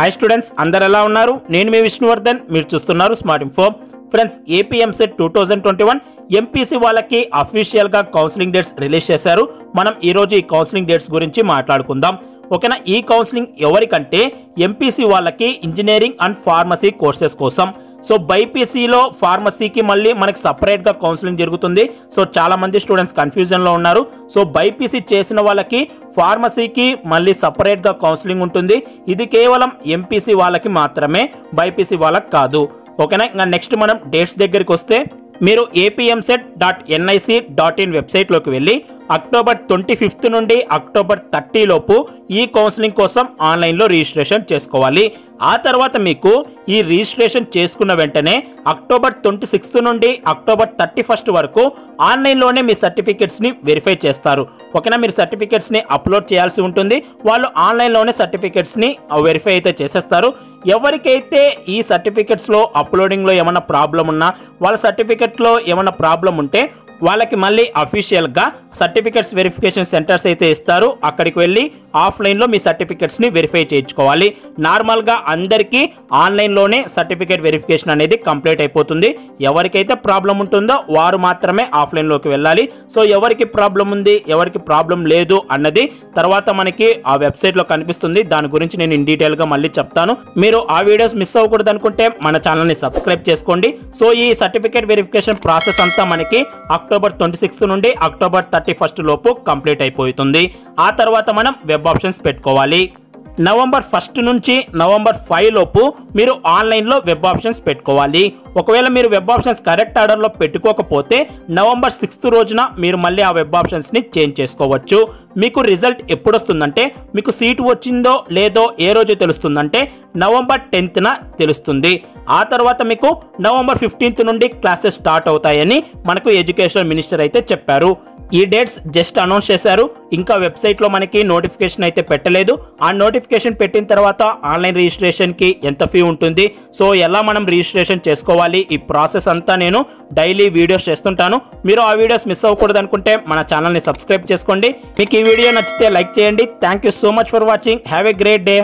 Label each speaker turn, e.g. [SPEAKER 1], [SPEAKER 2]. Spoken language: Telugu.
[SPEAKER 1] హాయ్ స్టూడెంట్స్ అందరు ఎలా ఉన్నారు? నేను మీ విష్ణువర్ధన్ మీరు చూస్తున్నారు smart info friends AP EAMCET two thousand twenty one MPC వాళ్ళకి అఫీషియల్గా కౌన్సిలింగ్ డేట్స్ రిలీజ్ చేశారు. మనం ఈరోజు ఈ కౌన్సిలింగ్ డేట్స్ గురించి మాట్లాడుకుందాం. ఓకేనా? ఈ కౌన్సిలింగ్ ఎవరికంటే ఎంపీసీ వాళ్ళకి ఇంజనీరింగ్ అండ్ ఫార్మసీ కోర్సెస్ కోసం. సో బైపీసీలో ఫార్మసీకి మళ్ళీ మనకి సపరేట్గా కౌన్సిలింగ్ జరుగుతుంది. సో చాలామంది స్టూడెంట్స్ కన్ఫ్యూజన్లో ఉన్నారు. సో బైపీసీ చేసిన వాళ్ళకి ఫార్మసీకి మళ్ళీ సపరేట్గా కౌన్సిలింగ్ ఉంటుంది. ఇది కేవలం ఎంపీసీ వాళ్ళకి మాత్రమే బైపీసీ వాళ్ళకి కాదు. ఓకేనా? ఇంకా నెక్స్ట్ మనం డేట్స్ దగ్గరికి వస్తే మీరు AP EAMCET dot NIC dot in వెబ్సైట్లోకి వెళ్ళి అక్టోబర్ ట్వంటీ ఫిఫ్త్ నుండి అక్టోబర్ థర్టీ లోపు ఈ కౌన్సిలింగ్ కోసం ఆన్లైన్లో రిజిస్ట్రేషన్ చేసుకోవాలి. ఆ తర్వాత మీకు ఈ రిజిస్ట్రేషన్ చేసుకున్న వెంటనే అక్టోబర్ ట్వంటీ సిక్స్త్ నుండి అక్టోబర్ థర్టీ ఫస్ట్ వరకు ఆన్లైన్లోనే మీ సర్టిఫికెట్స్ని వెరిఫై చేస్తారు. ఓకేనా మీరు సర్టిఫికెట్స్ని అప్లోడ్ చేయాల్సి ఉంటుంది. వాళ్ళు ఆన్లైన్లోనే సర్టిఫికెట్స్ని వెరిఫై అయితే చేసేస్తారు. ఎవరికైతే ఈ సర్టిఫికెట్స్లో అప్లోడింగ్లో ఏమైనా ప్రాబ్లం ఉన్నా వాళ్ళ సర్టిఫికెట్లో ఏమైనా ప్రాబ్లం ఉంటే వాళ్ళకి మళ్ళీ అఫీషియల్గా సర్టిఫికెట్స్ వెరిఫికేషన్ సెంటర్స్ అయితే ఇస్తారు. అక్కడికి వెళ్ళి ఆఫ్లైన్లో మీ సర్టిఫికెట్స్ని వెరిఫై చేయించుకోవాలి. నార్మల్గా అందరికీ ఆన్లైన్లోనే సర్టిఫికేట్ వెరిఫికేషన్ అనేది కంప్లీట్ అయిపోతుంది. ఎవరికైతే ప్రాబ్లం ఉంటుందో వారు మాత్రమే ఆఫ్లైన్లోకి వెళ్ళాలి. సో ఎవరికి ప్రాబ్లం ఉంది ఎవరికి ప్రాబ్లం లేదు అన్నది తర్వాత మనకి ఆ వెబ్సైట్లో కనిపిస్తుంది. దాని గురించి నేను ఇన్ డీటెయిల్గా మళ్ళీ చెప్తాను. మీరు ఆ వీడియోస్ మిస్ అవ్వకూడదు అనుకుంటే మన ఛానల్ని సబ్స్క్రైబ్ చేసుకోండి. సో ఈ సర్టిఫికేట్ వెరిఫికేషన్ ప్రాసెస్ అంతా మనకి అక్టోబర్ ట్వంటీ సిక్స్త్ నుండి అక్టోబర్ థర్టీ ఫస్ట్ లోపు కంప్లీట్ అయిపోతుంది. ఆ తర్వాత మనం వెబ్ ఆప్షన్స్ పెట్టుకోవాలి. నవంబర్ ఫస్ట్ నుంచి నవంబర్ ఫైవ్ లోపు మీరు ఆన్లైన్లో వెబ్ ఆప్షన్స్ పెట్టుకోవాలి. ఒకవేళ మీరు వెబ్ ఆప్షన్స్ కరెక్ట్ ఆర్డర్లో పెట్టుకోకపోతే నవంబర్ సిక్స్త్ రోజున మీరు మళ్ళీ ఆ వెబ్ ఆప్షన్స్ని చేంజ్ చేసుకోవచ్చు. మీకు రిజల్ట్ ఎప్పుడు వస్తుందంటే మీకు సీట్ వచ్చిందో లేదో ఏ రోజు తెలుస్తుందంటే నవంబర్ టెన్త్న తెలుస్తుంది. ఆ తర్వాత మీకు నవంబర్ ఫిఫ్టీన్త్ నుండి క్లాసెస్ స్టార్ట్ అవుతాయని మనకు ఎడ్యుకేషన్ మినిస్టర్ అయితే చెప్పారు. ఈ డేట్స్ జస్ట్ అనౌన్స్ చేశారు. ఇంకా వెబ్సైట్లో మనకి నోటిఫికేషన్ అయితే పెట్టలేదు. ఆ నోటిఫికేషన్ పెట్టిన తర్వాత ఆన్లైన్ రిజిస్ట్రేషన్కి ఎంత ఫీ ఉంటుంది? సో ఎలా మనం రిజిస్ట్రేషన్ చేసుకోవాలి? ఈ ప్రాసెస్ అంతా నేను డైలీ వీడియోస్ చేస్తుంటాను. మీరు ఆ వీడియోస్ మిస్ అవ్వకూడదు అనుకుంటే మన ఛానల్ని సబ్స్క్రైబ్ చేసుకోండి. మీకు ఈ వీడియో నచ్చితే లైక్ చేయండి. Thank you so much for watching. Have a great day.